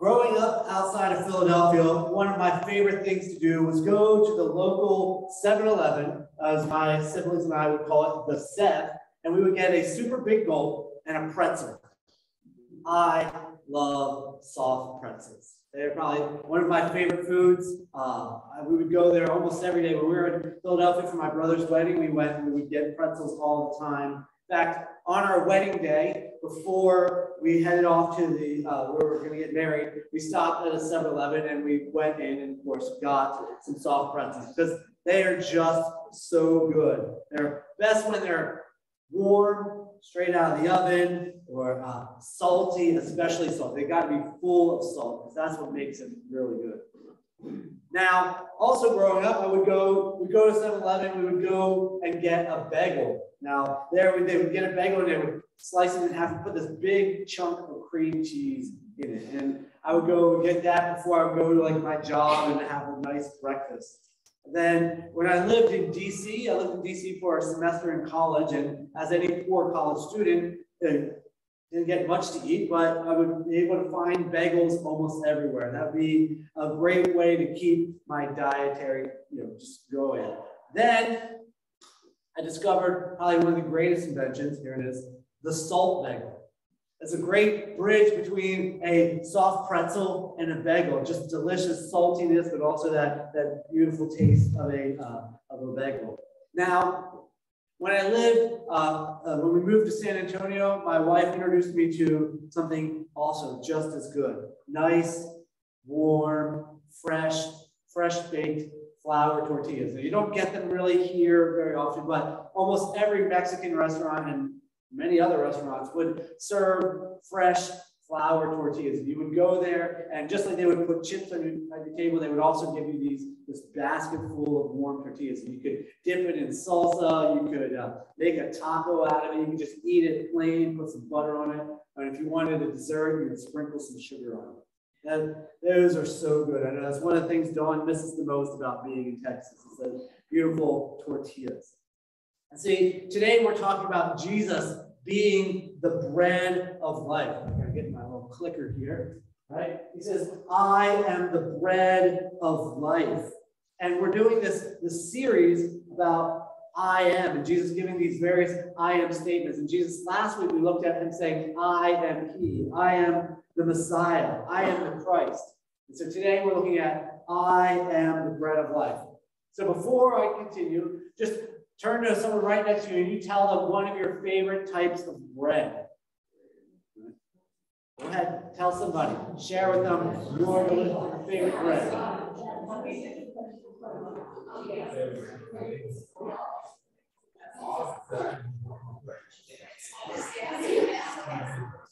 Growing up outside of Philadelphia, one of my favorite things to do was go to the local 7-Eleven, as my siblings and I would call it, the Sev, and we would get a super big gulp and a pretzel. I love soft pretzels. They're probably one of my favorite foods. Uh, we would go there almost every day. When we were in Philadelphia for my brother's wedding, we went and we would get pretzels all the time. In fact, on our wedding day, before we headed off to the, uh, where we were going to get married, we stopped at a 7-Eleven and we went in and, of course, got some soft pretzels because they are just so good. They're best when they're warm, straight out of the oven, or uh, salty, especially salt. They got to be full of salt because that's what makes them really good. Now, also growing up, I would go, we go to 7-Eleven, we would go and get a bagel. Now, there we, they would get a bagel and they would slice it in half and put this big chunk of cream cheese in it. And I would go get that before I would go to like my job and have a nice breakfast. Then when I lived in DC, I lived in DC for a semester in college, and as any poor college student, uh, didn't get much to eat, but I would be able to find bagels almost everywhere. That would be a great way to keep my dietary, you know, just going. Then I discovered probably one of the greatest inventions, here it is, the salt bagel. It's a great bridge between a soft pretzel and a bagel, just delicious saltiness, but also that, that beautiful taste of a, uh, of a bagel. Now, when I lived, uh, uh, when we moved to San Antonio, my wife introduced me to something also just as good. Nice, warm, fresh, fresh baked flour tortillas. you don't get them really here very often, but almost every Mexican restaurant and many other restaurants would serve fresh flour tortillas. You would go there, and just like they would put chips on your, table, they would also give you these this basket full of warm tortillas. You could dip it in salsa. You could uh, make a taco out of it. You could just eat it plain, put some butter on it. And if you wanted a dessert, you could sprinkle some sugar on it. And those are so good. I know that's one of the things Dawn misses the most about being in Texas is those beautiful tortillas. And see, today we're talking about Jesus being the bread of life. I'm get my little clicker here, right? He says, I am the bread of life. And we're doing this, this series about I am, and Jesus giving these various I am statements. And Jesus, last week we looked at him saying, I am he, I am the Messiah, I am the Christ. And so today we're looking at I am the bread of life. So before I continue, just turn to someone right next to you and you tell them one of your favorite types of bread. Go ahead, tell somebody. Share with them your favorite bread.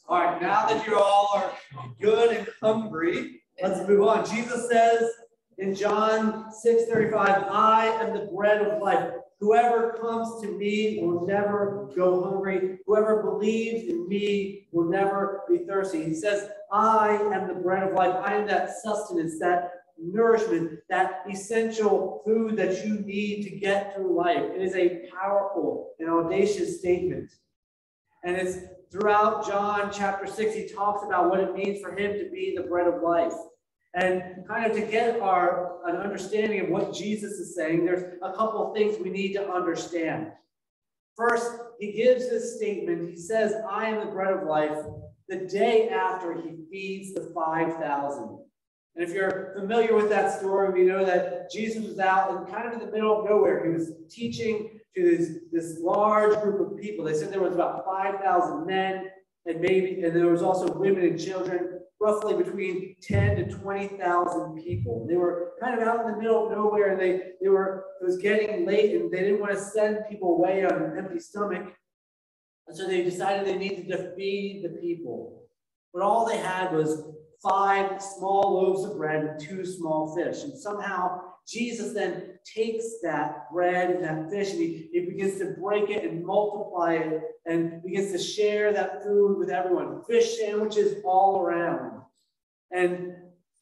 All right, now that you all are good and hungry, let's move on. Jesus says in John 6 35, I am the bread of life. Whoever comes to me will never go hungry. Whoever believes in me will never be thirsty. He says, I am the bread of life. I am that sustenance, that nourishment, that essential food that you need to get through life. It is a powerful and audacious statement. And it's throughout John chapter 6, he talks about what it means for him to be the bread of life. And kind of to get our an understanding of what Jesus is saying, there's a couple things we need to understand. First, he gives this statement. He says, I am the bread of life, the day after he feeds the 5,000. And if you're familiar with that story, we know that Jesus was out in kind of in the middle of nowhere. He was teaching to this, this large group of people. They said there was about 5,000 men and maybe, and there was also women and children roughly between 10 to 20,000 people. They were kind of out in the middle of nowhere. and They, they were, it was getting late and they didn't want to send people away on an empty stomach. And so they decided they needed to feed the people. But all they had was five small loaves of bread and two small fish. And somehow Jesus then takes that bread and that fish and he, he begins to break it and multiply it and begins to share that food with everyone. Fish sandwiches all around. And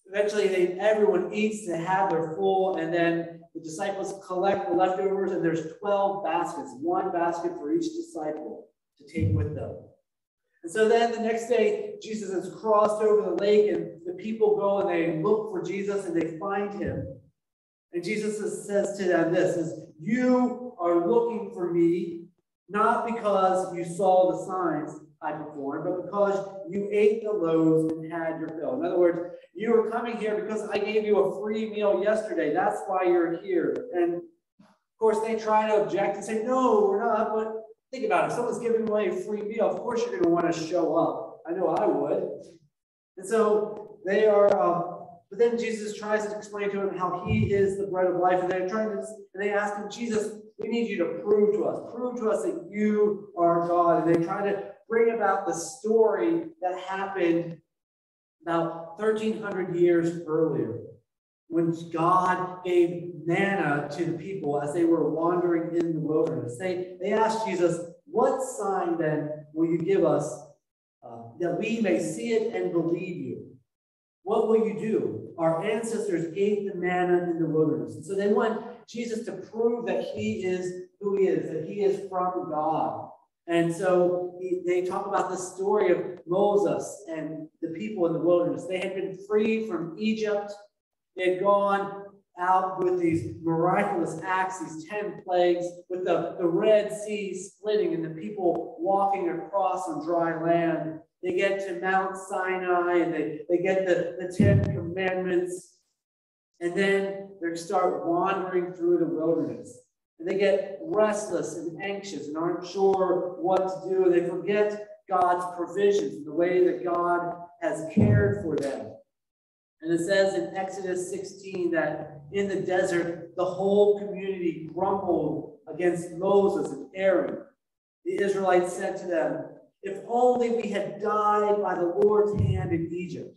eventually they, everyone eats to have their full and then the disciples collect the leftovers and there's 12 baskets, one basket for each disciple to take with them. And so then the next day, Jesus has crossed over the lake, and the people go and they look for Jesus and they find him. And Jesus says to them this is you are looking for me, not because you saw the signs I performed, but because you ate the loaves and had your fill. In other words, you were coming here because I gave you a free meal yesterday. That's why you're here. And of course, they try to object and say, no, we're not. But think about it. If someone's giving away a free meal, of course you're going to want to show up. I know I would. And so they are, uh, but then Jesus tries to explain to him how he is the bread of life. And they're trying to, and they ask him, Jesus, we need you to prove to us, prove to us that you are God. And they try to bring about the story that happened about 1300 years earlier when God gave manna to the people as they were wandering in the wilderness. They, they asked Jesus, What sign then will you give us uh, that we may see it and believe you? What will you do? Our ancestors ate the manna in the wilderness. And so they want Jesus to prove that he is who he is, that he is from God. And so he, they talk about the story of Moses and the people in the wilderness. They had been free from Egypt. They had gone out with these miraculous acts, these 10 plagues, with the, the Red Sea splitting and the people walking across on dry land. They get to Mount Sinai and they, they get the, the Ten Commandments. And then they start wandering through the wilderness. And they get restless and anxious and aren't sure what to do. And they forget God's provisions the way that God has cared for them. And it says in Exodus 16 that in the desert, the whole community grumbled against Moses and Aaron. The Israelites said to them, If only we had died by the Lord's hand in Egypt.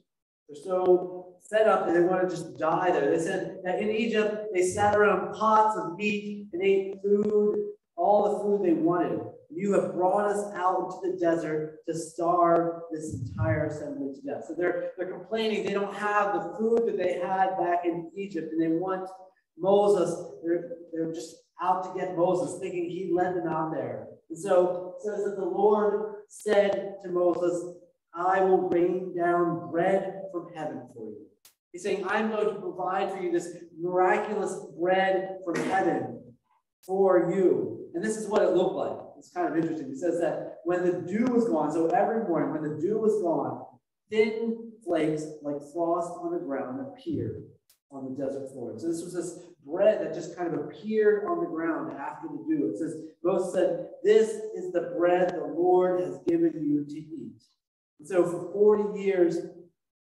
They're so set up that they want to just die there. They said that in Egypt, they sat around pots of meat and ate food, all the food they wanted. You have brought us out into the desert to starve this entire assembly to death. So they're, they're complaining they don't have the food that they had back in Egypt, and they want Moses. They're, they're just out to get Moses, thinking he led them out there. So it says that the Lord said to Moses, I will rain down bread from heaven for you. He's saying, I'm going to provide for you this miraculous bread from heaven for you. And this is what it looked like. It's kind of interesting. He says that when the dew was gone, so every morning when the dew was gone, thin flakes like frost on the ground appeared on the desert floor. So this was this bread that just kind of appeared on the ground after the dew. It says, Moses said, This is the bread the Lord has given you to eat. And so for 40 years,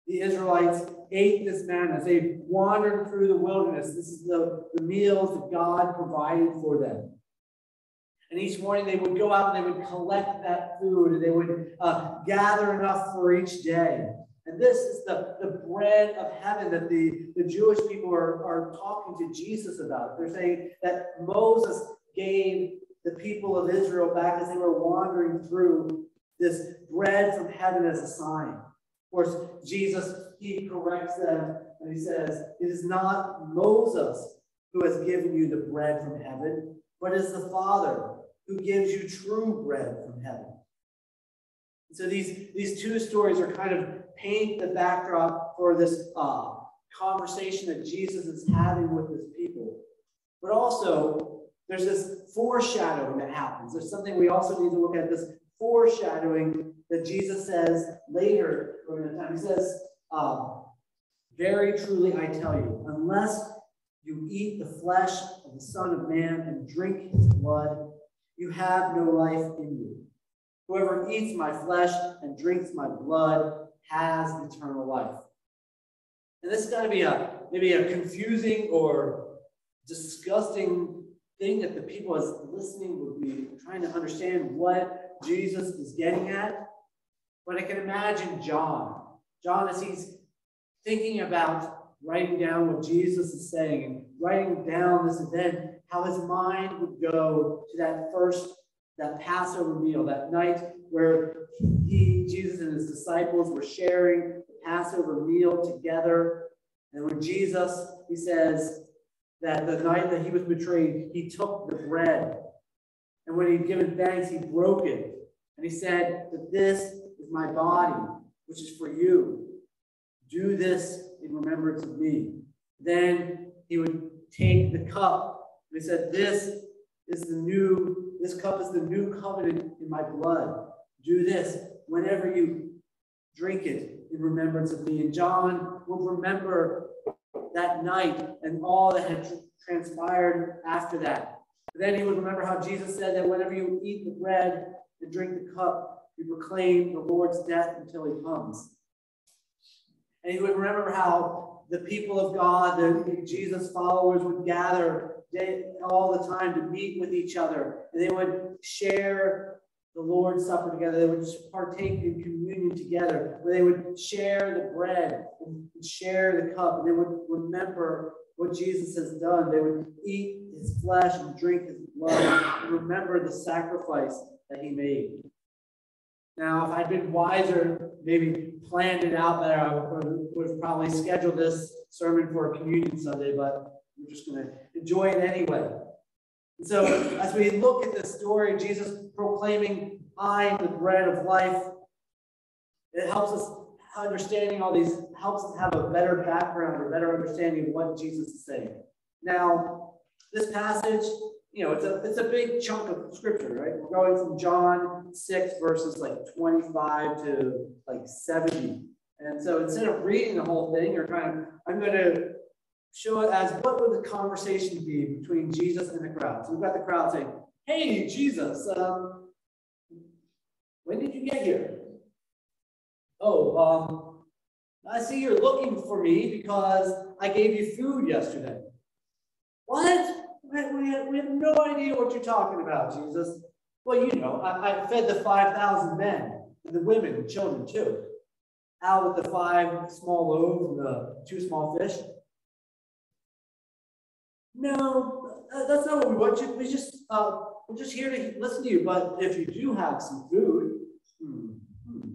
the Israelites ate this manna as they wandered through the wilderness. This is the, the meals that God provided for them. And each morning they would go out and they would collect that food and they would uh, gather enough for each day. And this is the, the bread of heaven that the, the Jewish people are, are talking to Jesus about. They're saying that Moses gave the people of Israel back as they were wandering through this bread from heaven as a sign. Of course, Jesus, he corrects them and he says, It is not Moses who has given you the bread from heaven, but it is the Father who gives you true bread from heaven. So these, these two stories are kind of paint the backdrop for this uh, conversation that Jesus is having with his people. But also, there's this foreshadowing that happens. There's something we also need to look at this foreshadowing that Jesus says later during the time. He says, um, Very truly I tell you, unless you eat the flesh of the Son of Man and drink his blood, you have no life in you. Whoever eats my flesh and drinks my blood has eternal life. And this is going to be a maybe a confusing or disgusting thing that the people as listening would be trying to understand what Jesus is getting at. But I can imagine John. John, as he's thinking about writing down what Jesus is saying and writing down this event, how his mind would go to that first, that Passover meal, that night where he, Jesus and his disciples were sharing the Passover meal together. And when Jesus, he says that the night that he was betrayed, he took the bread. And when he'd given thanks, he broke it. And he said that this is my body, which is for you. Do this in remembrance of me. Then he would take the cup. And he said, This is the new, this cup is the new covenant in my blood. Do this whenever you drink it in remembrance of me. And John will remember that night and all that had transpired after that. But then he would remember how Jesus said that whenever you eat the bread and drink the cup, you proclaim the Lord's death until he comes. And he would remember how the people of God, the Jesus followers would gather all the time to meet with each other. And they would share the Lord's Supper together. They would just partake in communion together, where they would share the bread and share the cup. And they would remember what Jesus has done. They would eat his flesh and drink his blood and remember the sacrifice that he made. Now, if I'd been wiser, maybe planned it out better, I would, would have probably scheduled this sermon for a communion Sunday, but we're just going to enjoy it anyway. So, as we look at the story, Jesus proclaiming, I am the bread of life, it helps us understanding all these, helps us have a better background or better understanding of what Jesus is saying. Now, this passage you know, it's a it's a big chunk of scripture, right? We're going from John 6 verses like 25 to like 70. And so instead of reading the whole thing or trying, I'm going to show it as what would the conversation be between Jesus and the crowd. So we've got the crowd saying, Hey, Jesus, um, when did you get here? Oh, um, I see you're looking for me because I gave you food yesterday. What? We, have no idea what you're talking about, Jesus. Well, you know, I, I fed the 5,000 men, the women and children too. Out with the five small loaves and the two small fish. No, uh, that's not what we want you. We just, uh, we're just here to listen to you. But if you do have some food, hmm, hmm.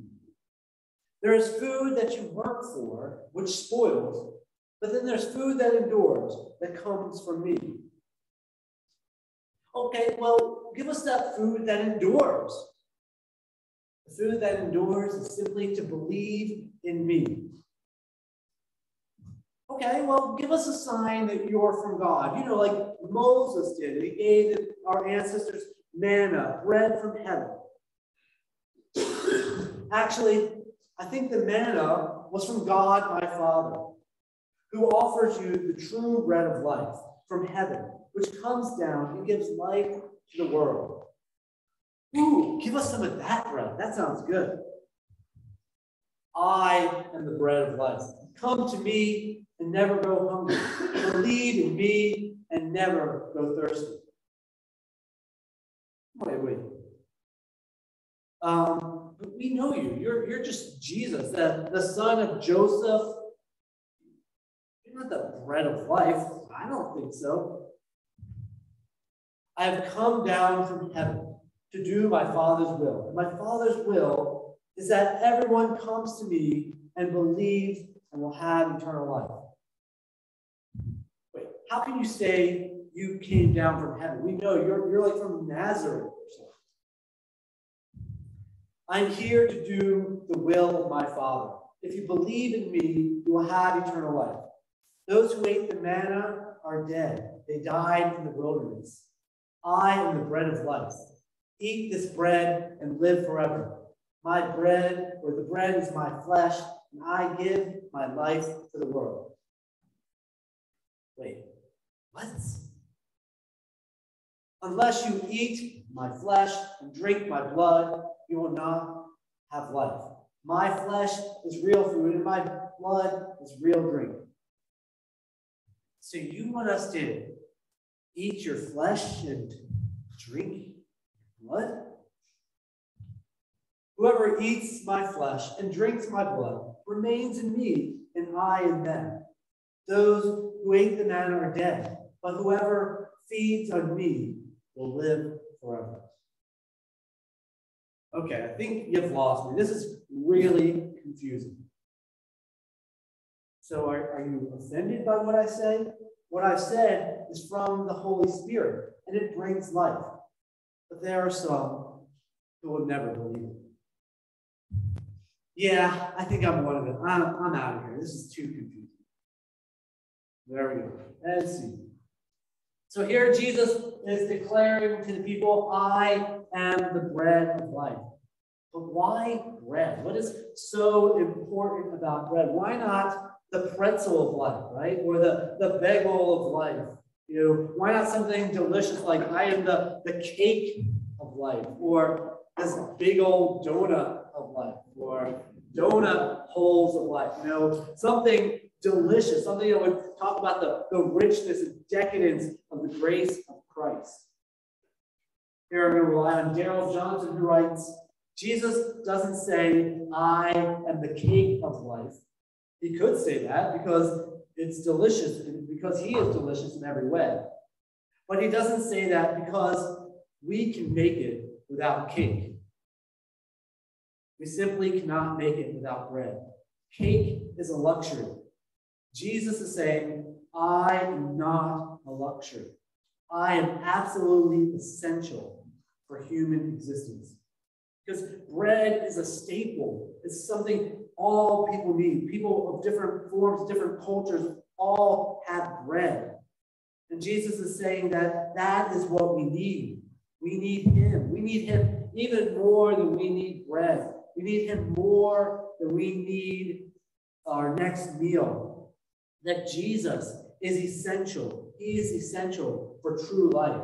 there is food that you work for, which spoils, but then there's food that endures, that comes from me. Okay, well, give us that food that endures. The food that endures is simply to believe in me. Okay, well, give us a sign that you're from God. You know, like Moses did. He gave our ancestors manna, bread from heaven. Actually, I think the manna was from God, my Father, who offers you the true bread of life from heaven which comes down and gives life to the world. Ooh, give us some of that bread. That sounds good. I am the bread of life. Come to me and never go hungry. Believe in me and never go thirsty. Wait, wait. Um, we know you. You're, you're just Jesus, the, the son of Joseph. You're not the bread of life. I don't think so. I have come down from heaven to do my Father's will. My Father's will is that everyone comes to me and believes and will have eternal life. Wait, how can you say you came down from heaven? We know you're, you're like from Nazareth. I'm here to do the will of my Father. If you believe in me, you will have eternal life. Those who ate the manna are dead. They died in the wilderness. I am the bread of life. Eat this bread and live forever. My bread, or the bread is my flesh, and I give my life to the world. Wait, what? Unless you eat my flesh and drink my blood, you will not have life. My flesh is real food, and my blood is real drink. So you want us to eat your flesh and drink blood? Whoever eats my flesh and drinks my blood remains in me, and I in them. Those who ate the man are dead, but whoever feeds on me will live forever. Okay, I think you've lost me. This is really confusing. So, are, are you offended by what I say? What I've said is from the Holy Spirit, and it brings life. But there are some who will never believe it. Yeah, I think I'm one of them. I'm, I'm out of here. This is too confusing. There we go. Let's see. So here Jesus is declaring to the people, I am the bread of life. But why bread? What is so important about bread? Why not the pretzel of life, right? Or the, the bagel of life? You know, why not something delicious like I am the, the cake of life, or this big old donut of life, or donut holes of life, you know, something delicious, something that would talk about the, the richness and decadence of the grace of Christ. Here I'm going to rely on Darrell Johnson, who writes Jesus doesn't say, I am the cake of life. He could say that because it's delicious, because he is delicious in every way. But he doesn't say that because we can make it without cake. We simply cannot make it without bread. Cake is a luxury. Jesus is saying, I am not a luxury. I am absolutely essential for human existence. Because bread is a staple. It's something all people need. People of different forms, different cultures, all have bread. And Jesus is saying that that is what we need. We need him. We need him even more than we need bread. We need him more than we need our next meal. That Jesus is essential. He is essential for true life.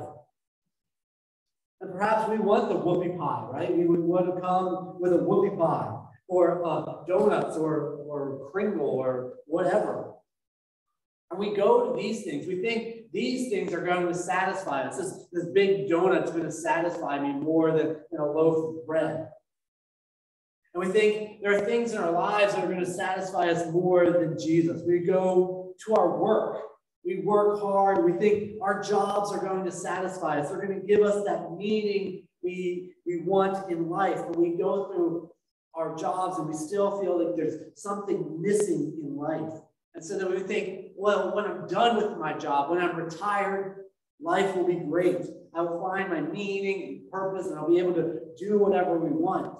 And perhaps we want the whoopie pie, right? We would want to come with a whoopie pie or uh, donuts or, or Kringle or whatever. And we go to these things. We think these things are going to satisfy us. This, this big donut's going to satisfy me more than, than a loaf of bread. And we think there are things in our lives that are going to satisfy us more than Jesus. We go to our work we work hard. We think our jobs are going to satisfy us. They're going to give us that meaning we, we want in life. But we go through our jobs and we still feel like there's something missing in life. And so then we think, well, when I'm done with my job, when I'm retired, life will be great. I will find my meaning and purpose and I'll be able to do whatever we want.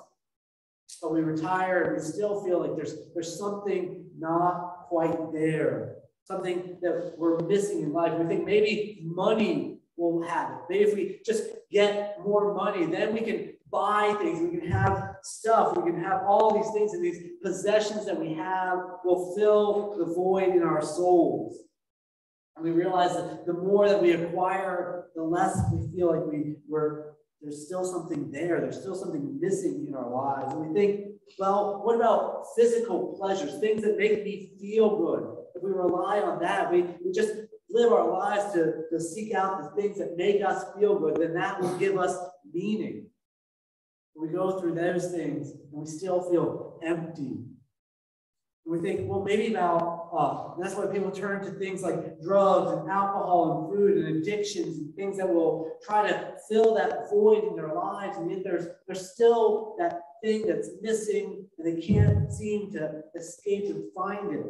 But we retire and we still feel like there's, there's something not quite there something that we're missing in life. We think maybe money will have it. Maybe if we just get more money, then we can buy things, we can have stuff, we can have all these things, and these possessions that we have will fill the void in our souls. And we realize that the more that we acquire, the less we feel like we, we're there's still something there. There's still something missing in our lives. And we think, well, what about physical pleasures, things that make me feel good? if we rely on that, we, we just live our lives to, to seek out the things that make us feel good, then that will give us meaning. We go through those things and we still feel empty. And we think, well, maybe now, uh, that's why people turn to things like drugs and alcohol and food and addictions and things that will try to fill that void in their lives. And yet there's, there's still that thing that's missing and they can't seem to escape and find it.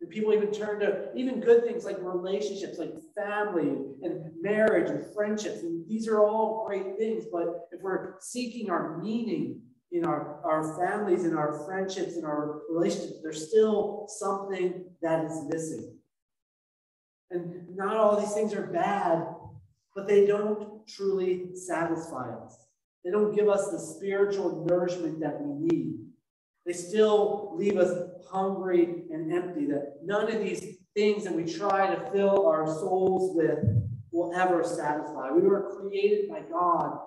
And people even turn to even good things like relationships, like family and marriage and friendships. And these are all great things. But if we're seeking our meaning in our, our families, in our friendships, in our relationships, there's still something that is missing. And not all these things are bad, but they don't truly satisfy us. They don't give us the spiritual nourishment that we need. They still leave us hungry and empty, that none of these things that we try to fill our souls with will ever satisfy. We were created by God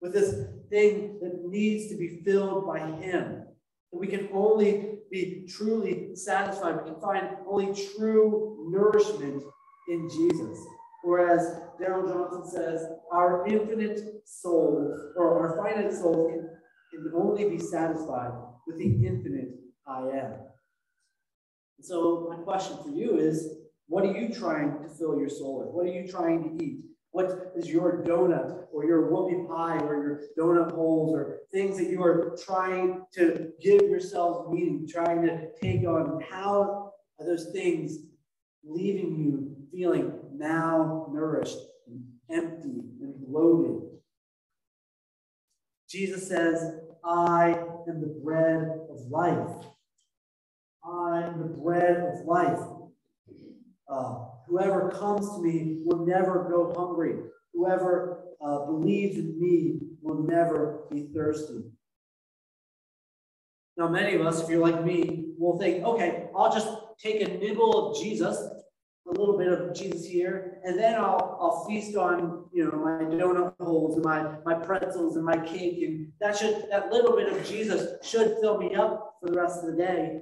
with this thing that needs to be filled by Him. That we can only be truly satisfied. We can find only true nourishment in Jesus. Whereas Darrell Johnson says, our infinite souls, or our finite souls, can, can only be satisfied with the infinite I am. And so my question for you is, what are you trying to fill your soul with? What are you trying to eat? What is your donut or your whoopie pie or your donut holes or things that you are trying to give yourselves meaning, trying to take on? How are those things leaving you feeling malnourished and empty and bloated? Jesus says, I am the bread of life. I am the bread of life. Uh, whoever comes to me will never go hungry. Whoever uh, believes in me will never be thirsty. Now, many of us, if you're like me, will think, okay, I'll just take a nibble of Jesus, a little bit of Jesus here, and then I'll, I'll feast on, you know, my donut holes and my, my pretzels and my cake. And that should, that little bit of Jesus should fill me up for the rest of the day,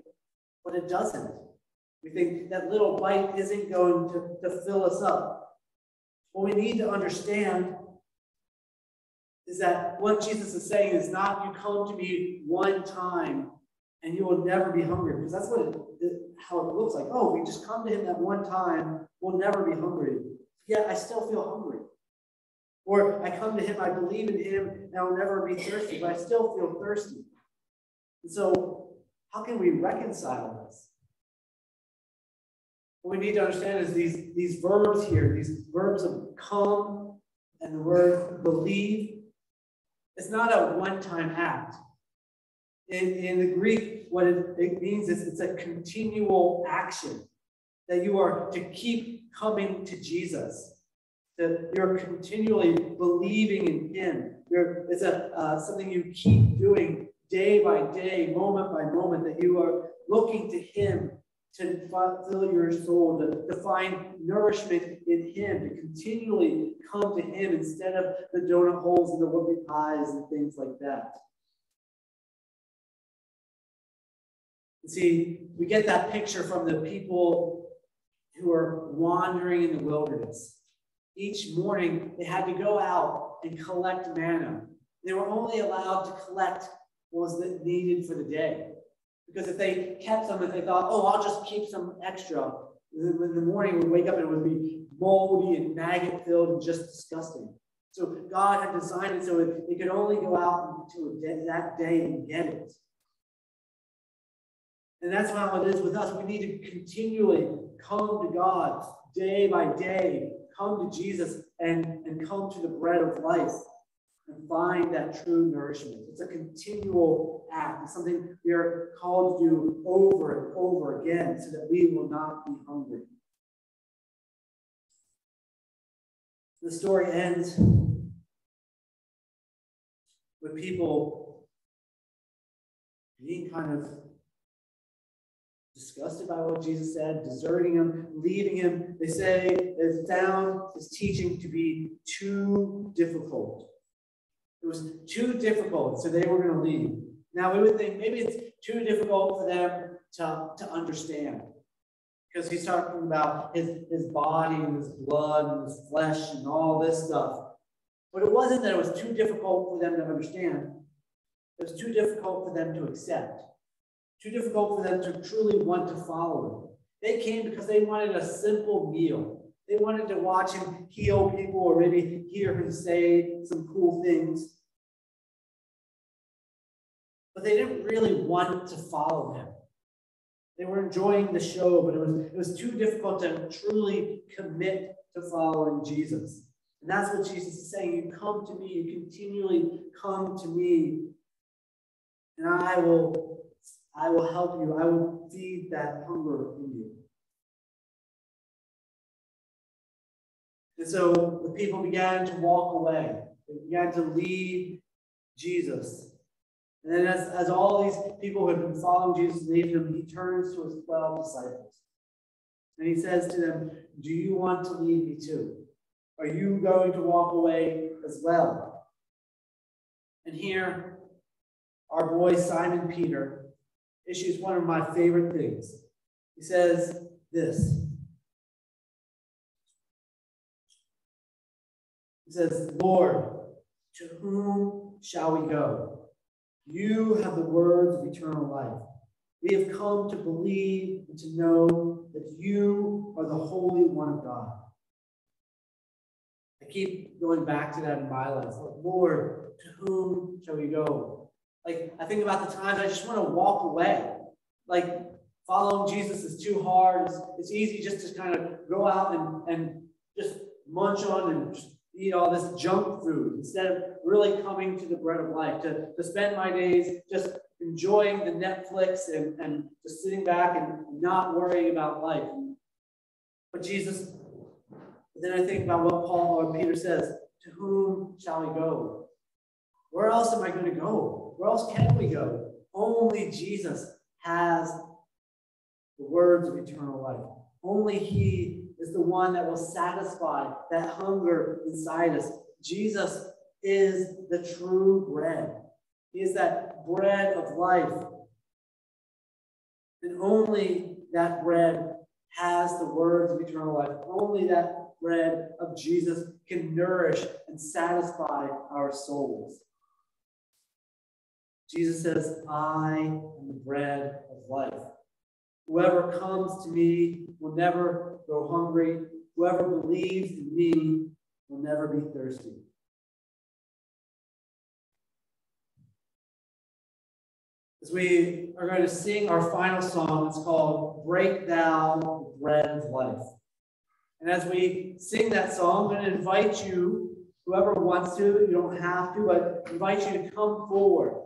but it doesn't. We think that little bite isn't going to, to fill us up. What we need to understand is that what Jesus is saying is not you come to me one time and you will never be hungry because that's what it, how it looks like. Oh, we just come to him that one time, we'll never be hungry. Yet I still feel hungry. Or I come to him, I believe in him, and I'll never be thirsty, but I still feel thirsty. And so, how can we reconcile this? What we need to understand is these, these verbs here, these verbs of come and the word believe, it's not a one time act. In, in the Greek, what it, it means is it's a continual action that you are to keep coming to Jesus, that you're continually believing in Him. You're, it's a, uh, something you keep doing day by day, moment by moment, that you are looking to Him to fill your soul, to, to find nourishment in Him, to continually come to Him instead of the donut holes and the whoopie pies and things like that. See, we get that picture from the people who are wandering in the wilderness. Each morning, they had to go out and collect manna. They were only allowed to collect what was needed for the day. Because if they kept some, if they thought, oh, I'll just keep some extra, in the morning we'd wake up and it would be moldy and maggot filled and just disgusting. So God had designed it so it, it could only go out to that day and get it. And that's how it is with us. We need to continually come to God day by day, come to Jesus and, and come to the bread of life and find that true nourishment. It's a continual act. It's something we are called to do over and over again so that we will not be hungry. The story ends with people being kind of disgusted by what Jesus said, deserting him, leaving him. They say they found his teaching to be too difficult. It was too difficult, so they were going to leave. Now, we would think maybe it's too difficult for them to, to understand because he's talking about his, his body and his blood and his flesh and all this stuff. But it wasn't that it was too difficult for them to understand, it was too difficult for them to accept, too difficult for them to truly want to follow him. They came because they wanted a simple meal. They wanted to watch him heal people or maybe hear him say some cool things. But they didn't really want to follow him. They were enjoying the show, but it was, it was too difficult to truly commit to following Jesus. And that's what Jesus is saying. You come to me, you continually come to me, and I will, I will help you. I will feed that hunger in you. And so the people began to walk away. They began to leave Jesus. And then as, as all these people who had been following Jesus leave him, he turns to his 12 disciples. And he says to them, Do you want to leave me too? Are you going to walk away as well? And here, our boy Simon Peter issues one of my favorite things. He says this Says, Lord, to whom shall we go? You have the words of eternal life. We have come to believe and to know that you are the Holy One of God. I keep going back to that in my life. Like, Lord, to whom shall we go? Like, I think about the times I just want to walk away. Like, following Jesus is too hard. It's, it's easy just to kind of go out and, and just munch on and just eat all this junk food instead of really coming to the bread of life, to, to spend my days just enjoying the Netflix and, and just sitting back and not worrying about life. But Jesus, then I think about what Paul or Peter says, to whom shall we go? Where else am I going to go? Where else can we go? Only Jesus has the words of eternal life. Only He is the one that will satisfy that hunger inside us. Jesus is the true bread. He is that bread of life. And only that bread has the words of eternal life. Only that bread of Jesus can nourish and satisfy our souls. Jesus says, I am the bread of life. Whoever comes to me will never go hungry. Whoever believes in me will never be thirsty. As we are going to sing our final song, it's called Break Thou the Bread of Life. And as we sing that song, I'm going to invite you, whoever wants to, you don't have to, but invite you to come forward.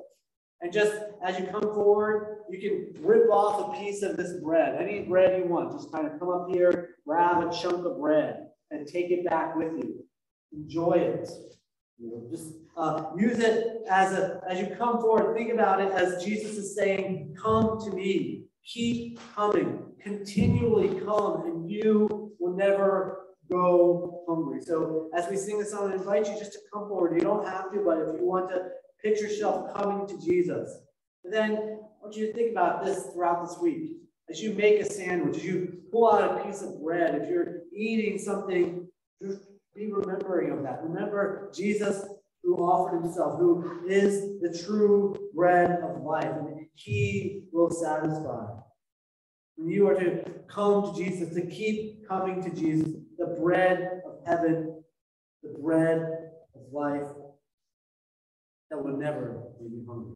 And just as you come forward, you can rip off a piece of this bread, any bread you want. Just kind of come up here, grab a chunk of bread, and take it back with you. Enjoy it. You know, just uh, use it as a as you come forward. Think about it as Jesus is saying, "Come to me. Keep coming. Continually come, and you will never go hungry." So as we sing this song, I invite you just to come forward. You don't have to, but if you want to picture yourself coming to Jesus, and then I want you to think about this throughout this week. As you make a sandwich, as you pull out a piece of bread, if you're eating something, just be remembering of that. Remember Jesus who offered himself, who is the true bread of life, and he will satisfy. When you are to come to Jesus, to keep coming to Jesus, the bread of heaven, the bread of life that will never leave you hungry.